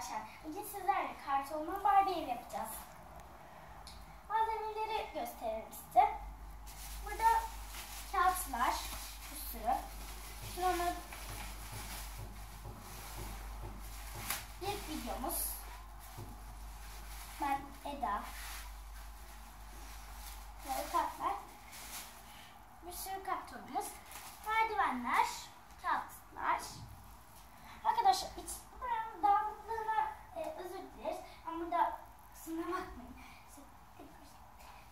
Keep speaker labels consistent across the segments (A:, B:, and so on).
A: arkadaşlar. Bugün sizlerle kartonla Barbie ev yapacağız. Malzemeleri gösterelim size. Burada kağıtlar, bir sürü. Sonra bir videomuz. Ben Eda. Böyle kartlar. Bir sürü kartonumuz. Merdivenler, kağıtlar. Arkadaşlar iç, buranın dağınıklığına e, özür dileriz. Ama burada kısmına bakmayın.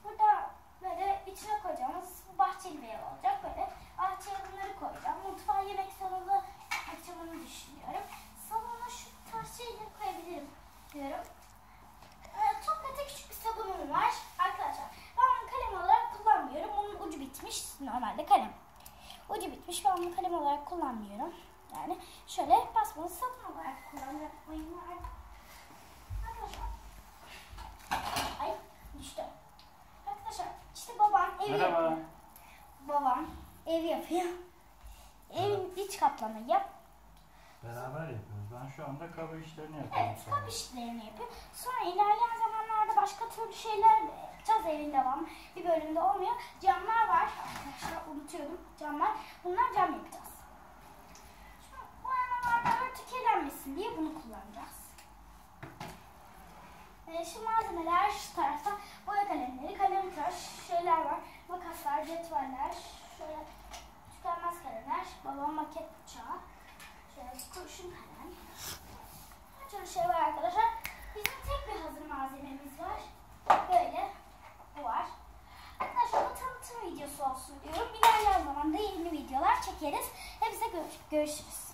A: Burada böyle içine koyacağımız bahçeli bir ev olacak. Böyle bahçeye bunları koyacağım. Mutfağa yemek salonu açımını düşünüyorum. Salona şu tarz şeyleri koyabilirim diyorum. Ee, Toplat'a küçük bir sabunum var. Arkadaşlar ben bunu kalem olarak kullanmıyorum. Bunun ucu bitmiş. Normalde kalem. Ucu bitmiş. Ben bunu kalem olarak kullanmıyorum. Yani şöyle basmalı sabun olarak kullanmayı var. Arkadaşlar. Ay düştü. Arkadaşlar işte babam ev
B: Merhaba.
A: yapıyor. Babam ev yapıyor. Evin iç kaplamayı.
B: Beraber yapıyoruz. Ben şu anda kabı işlerini yapıyorum.
A: Evet, kap işlerini yapıyor. Sonra ilerleyen zamanlarda başka türlü şeyler de yapacağız evin devamı. Bir bölümde olmuyor. Camlar var. Arkadaşlar unutuyorum. Camlar. Bunlar cam yapacağız. Şimdi bu aynalarda örtü kirlenmesin diye bunu kullanacağız. Ee, şu malzemeler şu tarafta boya kalemleri, kalem tıraş. Makaslar, cetveller, şöyle tükenmez kalemler, babam maket bıçağı, şöyle kurşun kalem. Şöyle şey var arkadaşlar. Bizim tek bir hazır malzememiz var. Böyle bu var. Arkadaşlar bu tanıtım videosu olsun diyorum. İlerleyen zamanda yeni videolar çekeriz. Hepinize görüş görüşürüz.